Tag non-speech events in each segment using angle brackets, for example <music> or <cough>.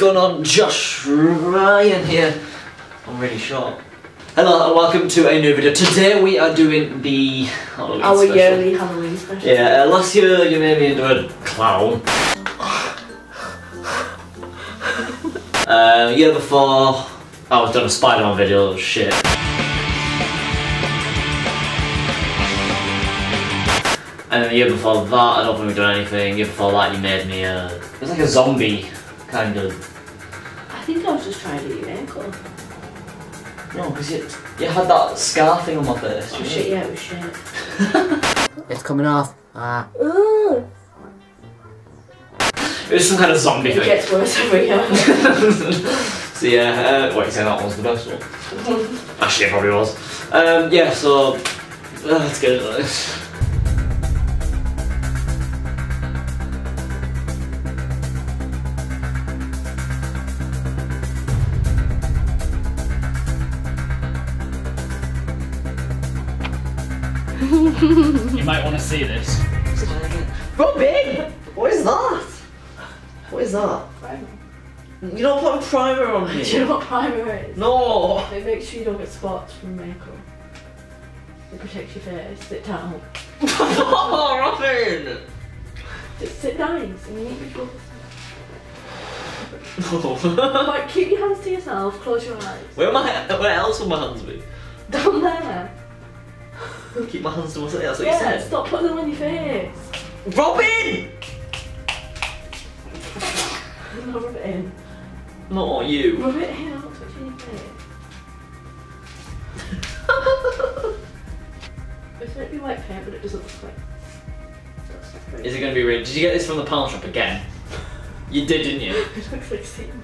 what's going on? Josh Ryan here. I'm really short. Hello and welcome to a new video. Today we are doing the Halloween Our special. yearly Halloween special. Yeah, uh, last year you made me into a clown. <laughs> uh, year before, I was doing a Spider-Man video. Shit. And then the year before that, I don't think we've done anything. Year before that, you made me a. It was like a zombie kind of. I think I was just trying to do your ankle. No, because you, you had that scar thing on my face. Oh shit, yeah, it was shit. <laughs> It's coming off. Ah. Ooh. It was some kind of zombie It thing. gets worse every <laughs> year. so yeah, uh, what you saying that was the best one? <laughs> Actually, it probably was. Um, yeah, so uh, let's get into this. You might want to see this. Robyn, what is that? What is that? Primer. You don't put a primer on Do <laughs> you know what primer is? No. It makes sure you don't get spots from makeup. It protects your face. Sit down. oh, <laughs> Robyn. Just sit down and you need to go. No. Right, keep your hands to yourself. Close your eyes. Where am I? Where else will my hands be? Down there. Keep my hands to myself. That's what you Yeah, said. stop putting them on your face. Robyn. No, rub it in. Not you. Rub it in. I'm not touching your face. It's meant to be white paint, but it doesn't look like. Very- Is it going to be red? Did you get this from the panel shop again? You did, didn't you? <laughs> It looks like semen.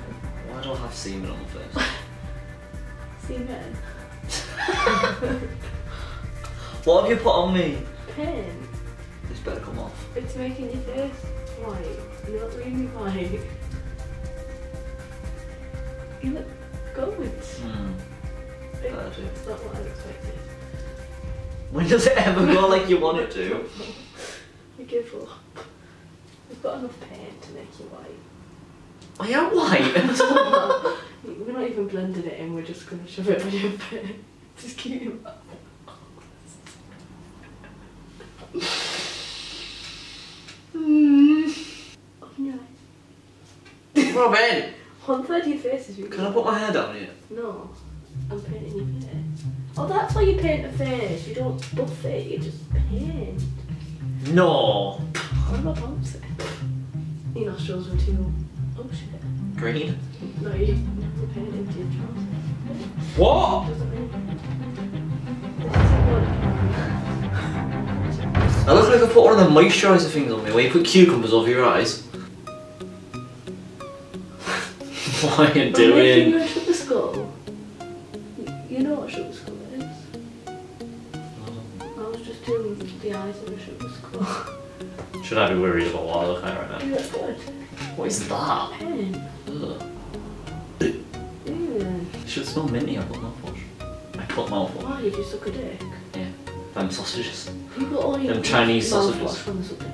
Why do I have semen on my face? <laughs> Semen. <laughs> What have you put on me? Paint. This better come off. It's making your face white. You're not really white. You look good. Hmm. Perfect. It's not what I expected. When does it ever go like you want it to? <laughs> You give up. We've got enough paint to make you white. I am white. <laughs> We're not even blending it in, we're just gonna shove it on your <laughs> paint. Just keep it Mm. up. On your eye. Robyn, One third of your face is really can I put my hair down here? No. I'm painting your face. Oh, that's why you paint a face. You don't buff it, you just paint. No. What about bumps it? Your nostrils were too. Oh shit. Green. No, you never painted into your trousers. What? I look like I put one of the moisturiser things on me where you put cucumbers over your eyes. <laughs> what are you doing? you skull. You- You know what a sugar skull is. Oh. I was just doing the eyes of a sugar skull. Should I be worried about what I look like right You now? look good. What is that? Pen. Ugh. Ew. It should smell minty, I've got mouthwash. I put mouthwash. Why did you suck a dick? Yeah. Them sausages. People only Them use Chinese mouthwash sausages. from the dick.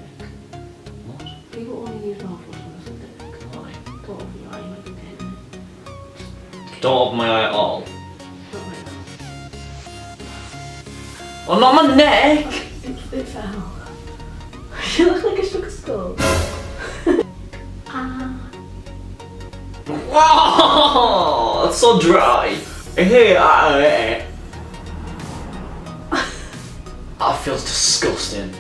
What? People only use mouthwash from the dick. Why? Don't open your eye like a pin. Don't open my eye at all. Not like that. Oh, not my neck! It, it fell. you look like a sugar skull. ah. <laughs> Wow, that's so dry. Hey, That feels disgusting.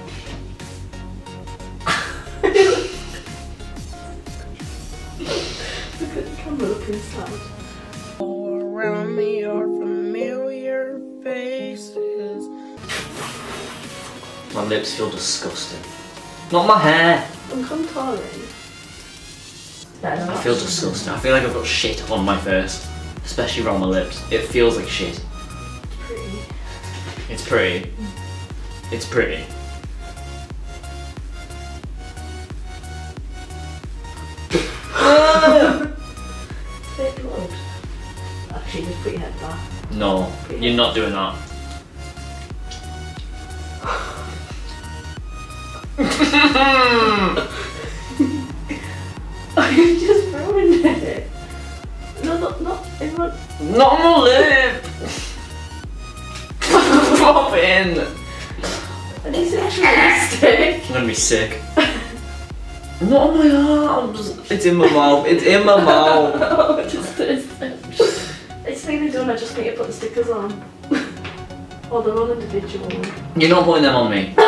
Look at the camera looking sad. All around me are familiar faces. My lips feel disgusting. Not my hair. I'm contouring. I feel disgusting. I feel like I've got shit on my face, especially around my lips. It feels like shit. It's pretty. It's pretty. It's pretty. No, you're not doing that. <laughs> I just ruined it. No, not, not everyone. Not be sick. <laughs> Not on my arm. It's in my mouth. It's in my mouth. <laughs> oh, just is. It's nearly done, I just need to put the stickers on. oh, they're all individual. You're not putting them on me. <laughs>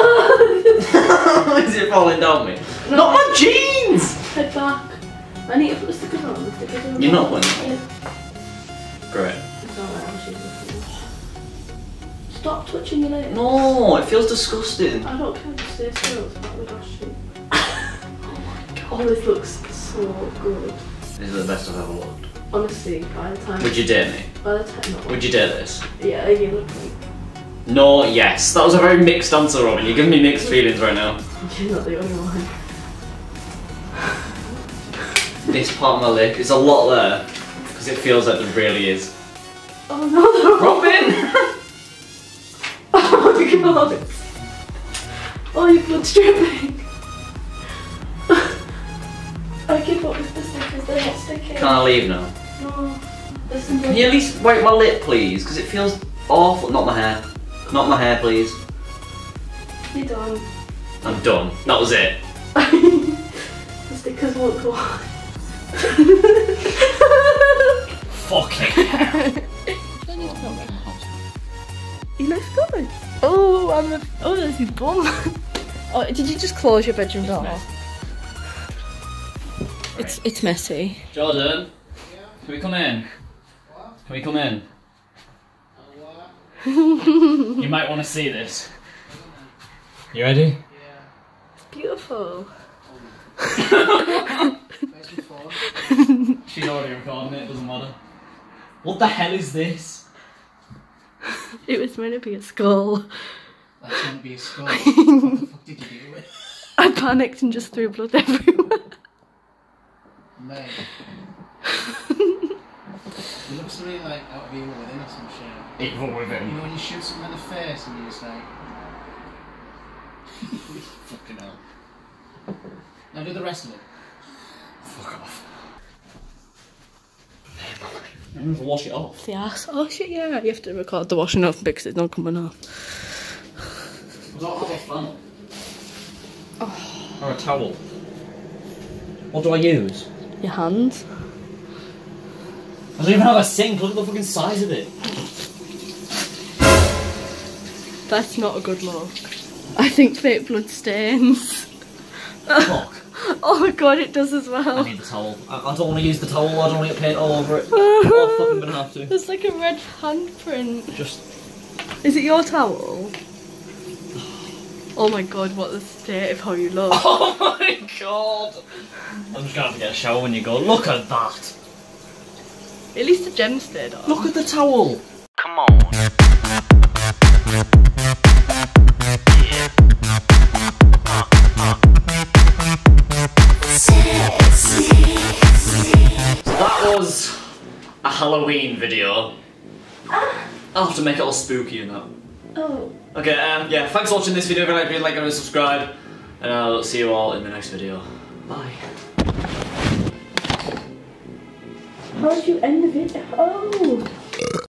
Is it falling down me? No. Not my jeans. Head back. I need to put the stickers on. The stickers on. You're not putting them Yeah. Great. Stop touching your lips. No, it feels disgusting. I don't care, stay still. It's not the gosh shoot. Oh, this looks so good. This is the best I've ever looked. Honestly, by the time. Would you dare me? By the time. No. Would you dare this? Yeah, you look like. No, yes. That was a very mixed answer, Robyn. You're giving me mixed feelings right now. You're not the only one. This part of my lip is a lot there. Because it feels like there really is. Oh no, Robyn! <laughs> <laughs> Oh my god! Oh, your blood's dripping! <laughs> I give up with the stickers, they're not sticking. Can I leave now? No. There's Can you at least wipe my lip, please? Because it feels awful. Not my hair. Not my hair, please. You're done. I'm done. That was it. <laughs> the stickers won't go on. Fucking. He looks good. Oh, I'm a. Oh, there's his bum. <laughs> oh, did you just close your bedroom door? It's it's messy. Jordan, can we come in? Can we come in? you might want to see this. You ready? Yeah. It's beautiful. <laughs> She's already recording it, doesn't matter. What the hell is this? It was meant to be a skull. That's gonna be a skull. <laughs> what the fuck did you do with I panicked and just threw blood everywhere. Mate. it looks really like out of evil within or some shit. Evil with You know when you shoot someone in the face and you're just like... <laughs> Fucking hell. Now do the rest of it. Fuck off. Gonna wash it off. The ass. Oh shit! Yeah, you have to record the washing off because it's not coming off. I don't have a flannel. Or a towel. What do I use? Your hands. I don't even have a sink. Look at the fucking size of it. That's not a good look. I think fake blood stains. Fuck. <laughs> Oh my god, it does as well. I need the towel. I, I don't want to use the towel. I don't want to get paint all over it. <laughs> I'm fucking gonna have to. There's like a red handprint. Just. Is it your towel? Oh my god, what the state of how you look. <laughs> Oh my god! I'm just gonna have to get a shower when you go. Look at that! At least the gem stayed on. Look at the towel! Come on. Halloween video. I'll have to make it all spooky and that. Oh. Okay, um, yeah, thanks for watching this video. If you like it, like and subscribe. And I'll see you all in the next video. Bye. How did you end the video? Oh!